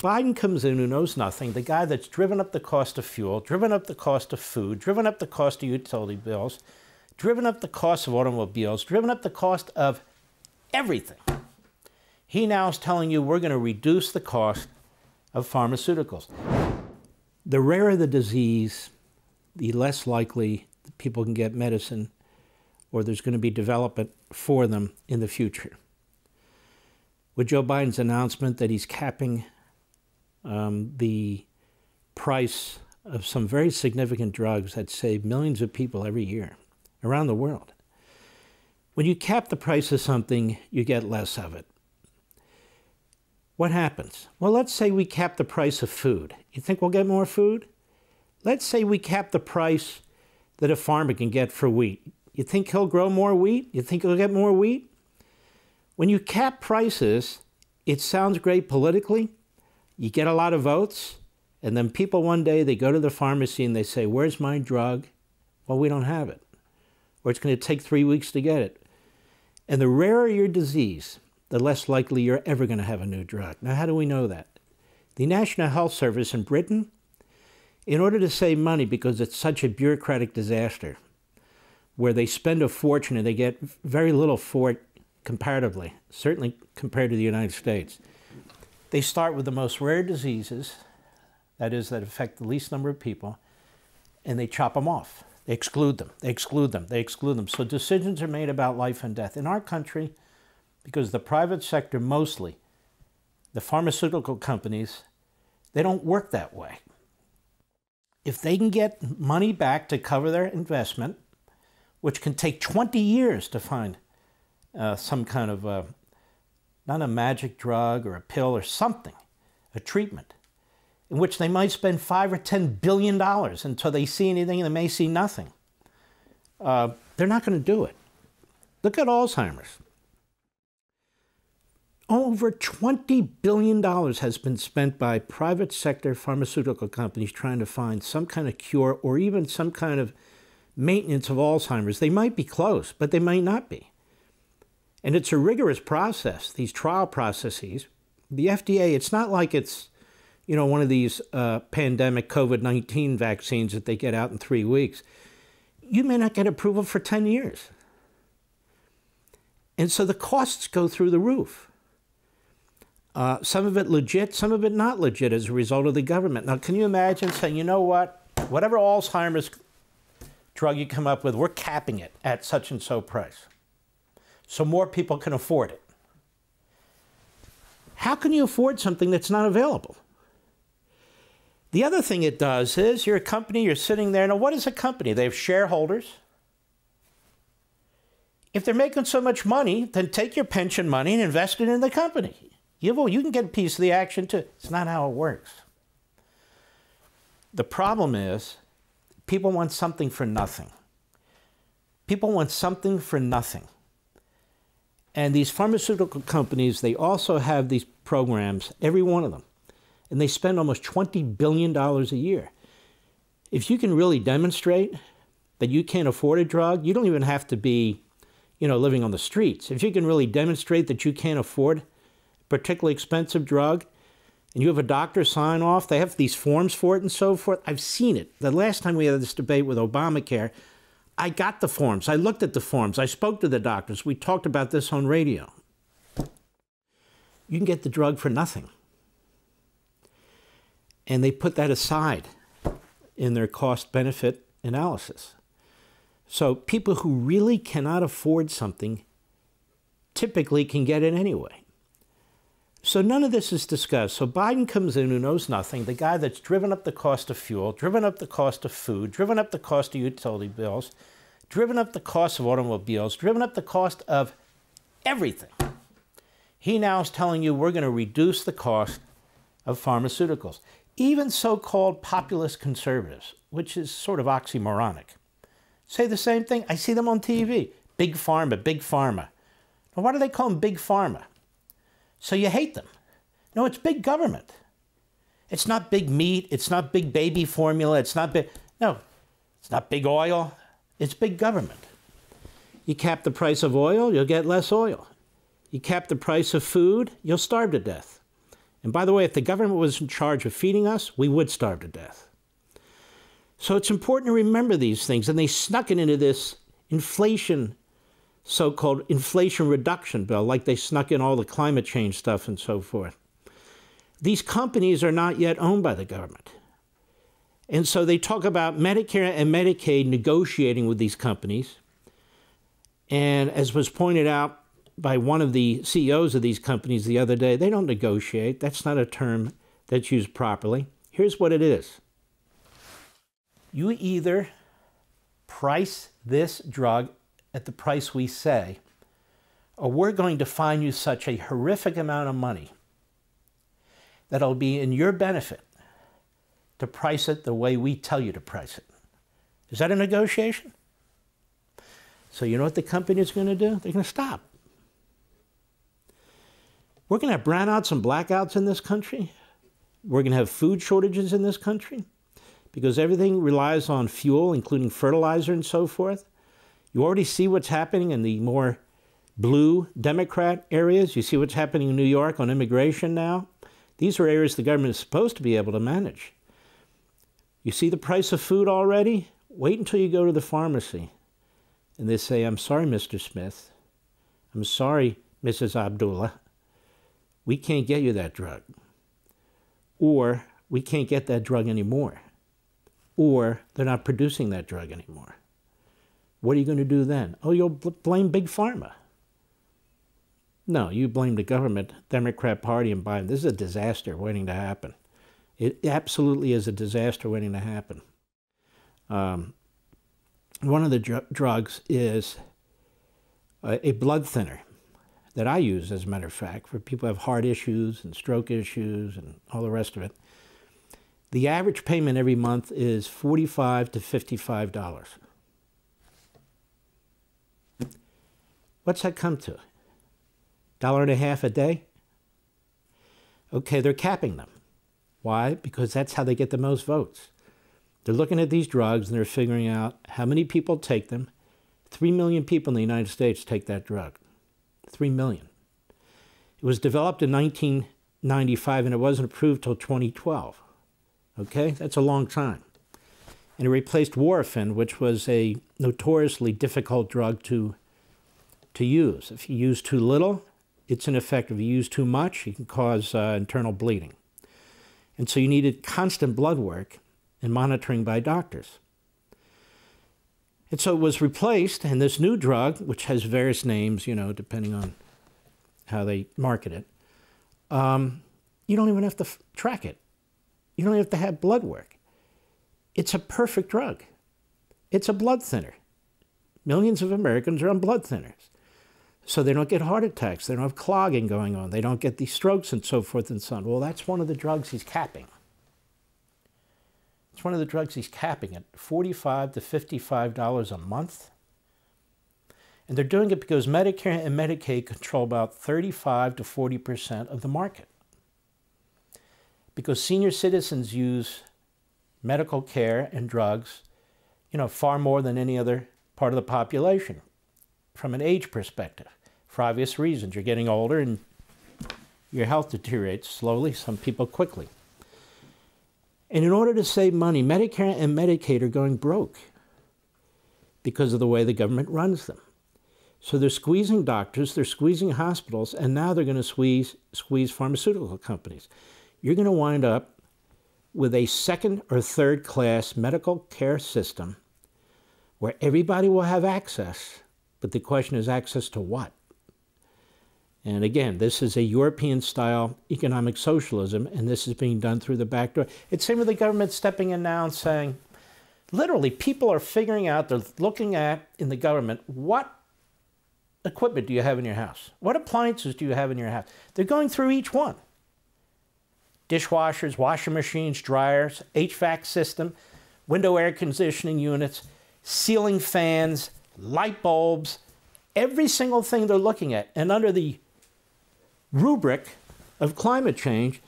Biden comes in who knows nothing, the guy that's driven up the cost of fuel, driven up the cost of food, driven up the cost of utility bills, driven up the cost of automobiles, driven up the cost of everything. He now is telling you we're going to reduce the cost of pharmaceuticals. The rarer the disease, the less likely people can get medicine or there's going to be development for them in the future. With Joe Biden's announcement that he's capping um, the price of some very significant drugs that save millions of people every year around the world. When you cap the price of something, you get less of it. What happens? Well, let's say we cap the price of food. You think we'll get more food? Let's say we cap the price that a farmer can get for wheat. You think he'll grow more wheat? You think he'll get more wheat? When you cap prices, it sounds great politically. You get a lot of votes, and then people one day they go to the pharmacy and they say, Where's my drug? Well, we don't have it. Or it's going to take three weeks to get it. And the rarer your disease, the less likely you're ever going to have a new drug. Now, how do we know that? The National Health Service in Britain, in order to save money because it's such a bureaucratic disaster, where they spend a fortune and they get very little for it comparatively, certainly compared to the United States. They start with the most rare diseases, that is, that affect the least number of people, and they chop them off. They exclude them. They exclude them. They exclude them. So decisions are made about life and death. In our country, because the private sector mostly, the pharmaceutical companies, they don't work that way. If they can get money back to cover their investment, which can take 20 years to find uh, some kind of, a, not a magic drug or a pill or something, a treatment, in which they might spend five or 10 billion dollars until they see anything and they may see nothing. Uh, they're not going to do it. Look at Alzheimer's over $20 billion has been spent by private sector pharmaceutical companies trying to find some kind of cure or even some kind of maintenance of Alzheimer's. They might be close, but they might not be. And it's a rigorous process, these trial processes. The FDA, it's not like it's, you know, one of these uh, pandemic COVID 19 vaccines that they get out in three weeks. You may not get approval for 10 years. And so the costs go through the roof. Uh, some of it legit, some of it not legit as a result of the government. Now, can you imagine saying, you know what, whatever Alzheimer's drug you come up with, we're capping it at such and so price so more people can afford it? How can you afford something that's not available? The other thing it does is you're a company, you're sitting there. Now, what is a company? They have shareholders. If they're making so much money, then take your pension money and invest it in the company. You, you can get a piece of the action too. It's not how it works. The problem is people want something for nothing. People want something for nothing. And these pharmaceutical companies, they also have these programs, every one of them, and they spend almost $20 billion a year. If you can really demonstrate that you can't afford a drug, you don't even have to be, you know, living on the streets. If you can really demonstrate that you can't afford a particularly expensive drug, and you have a doctor sign off, they have these forms for it and so forth. I've seen it. The last time we had this debate with Obamacare, I got the forms. I looked at the forms. I spoke to the doctors. We talked about this on radio. You can get the drug for nothing. And they put that aside in their cost benefit analysis. So people who really cannot afford something typically can get it anyway. So none of this is discussed. So Biden comes in who knows nothing, the guy that's driven up the cost of fuel, driven up the cost of food, driven up the cost of utility bills, driven up the cost of automobiles, driven up the cost of everything. He now is telling you we're going to reduce the cost of pharmaceuticals. Even so called populist conservatives, which is sort of oxymoronic, say the same thing. I see them on TV. Big pharma, big pharma. Now, why do they call them big pharma? So you hate them. No, it's big government. It's not big meat. It's not big baby formula. It's not big. No, it's not big oil. It's big government. You cap the price of oil, you'll get less oil. You cap the price of food, you'll starve to death. And by the way, if the government was in charge of feeding us, we would starve to death. So it's important to remember these things. And they snuck it into this inflation, so called inflation reduction bill, like they snuck in all the climate change stuff and so forth. These companies are not yet owned by the government. And so they talk about Medicare and Medicaid negotiating with these companies. And as was pointed out by one of the CEOs of these companies the other day, they don't negotiate. That's not a term that's used properly. Here's what it is you either price this drug at the price we say, or we're going to fine you such a horrific amount of money that it'll be in your benefit to price it the way we tell you to price it. Is that a negotiation? So, you know what the company is going to do? They're going to stop. We're going to have brownouts and blackouts in this country. We're going to have food shortages in this country because everything relies on fuel, including fertilizer and so forth. You already see what's happening in the more blue Democrat areas. You see what's happening in New York on immigration now. These are areas the government is supposed to be able to manage. You see the price of food already? Wait until you go to the pharmacy and they say, I'm sorry, Mr. Smith. I'm sorry, Mrs. Abdullah. We can't get you that drug. Or we can't get that drug anymore. Or they're not producing that drug anymore. What are you going to do then? Oh, you'll blame Big Pharma. No, you blame the government, Democrat Party, and Biden. This is a disaster waiting to happen. It absolutely is a disaster waiting to happen. Um, one of the dr- drugs is a, a, blood thinner that I use, as a matter of fact, for people who have heart issues and stroke issues and all the rest of it. The average payment every month is 45 to $55. What's that come to? Dollar and a half a day? Okay, they're capping them. Why? Because that's how they get the most votes. They're looking at these drugs and they're figuring out how many people take them. Three million people in the United States take that drug. Three million. It was developed in 1995 and it wasn't approved till 2012. Okay, that's a long time. And it replaced warfarin, which was a notoriously difficult drug to, to use. If you use too little, it's ineffective. If you use too much, it can cause uh, internal bleeding. And so you needed constant blood work and monitoring by doctors. And so it was replaced, and this new drug, which has various names, you know, depending on how they market it, um, you don't even have to track it. You don't have to have blood work. It's a perfect drug. It's a blood thinner. Millions of Americans are on blood thinners. So they don't get heart attacks. They don't have clogging going on. They don't get these strokes and so forth and so on. Well, that's one of the drugs he's capping. It's one of the drugs he's capping at 45 to $55 a month. And they're doing it because Medicare and Medicaid control about 35 to 40% of the market. Because senior citizens use medical care and drugs, you know, far more than any other part of the population from an age perspective. For obvious reasons, you're getting older and your health deteriorates slowly, some people quickly. And in order to save money, Medicare and Medicaid are going broke because of the way the government runs them. So they're squeezing doctors, they're squeezing hospitals, and now they're going to squeeze, squeeze pharmaceutical companies. You're going to wind up with a second or third class medical care system where everybody will have access, but the question is access to what? And again, this is a European style economic socialism, and this is being done through the back door. It's same with the government stepping in now and saying, literally, people are figuring out, they're looking at in the government, what equipment do you have in your house? What appliances do you have in your house? They're going through each one dishwashers, washing machines, dryers, HVAC system, window air conditioning units, ceiling fans, light bulbs, every single thing they're looking at. And under the rubric of climate change,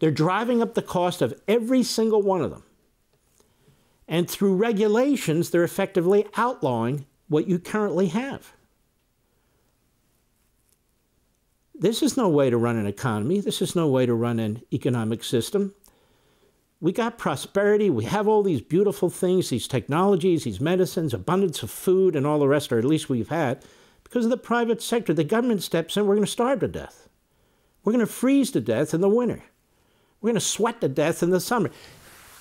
they're driving up the cost of every single one of them. And through regulations, they're effectively outlawing what you currently have. This is no way to run an economy. This is no way to run an economic system. We got prosperity. We have all these beautiful things, these technologies, these medicines, abundance of food, and all the rest, or at least we've had, because of the private sector. The government steps in, we're going to starve to death. We're going to freeze to death in the winter. We're going to sweat to death in the summer.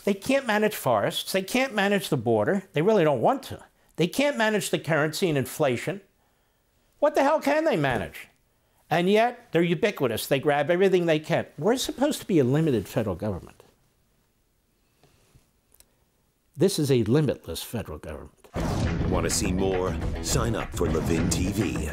They can't manage forests. They can't manage the border. They really don't want to. They can't manage the currency and inflation. What the hell can they manage? And yet, they're ubiquitous. They grab everything they can. We're supposed to be a limited federal government. This is a limitless federal government. Want to see more? Sign up for Levin TV.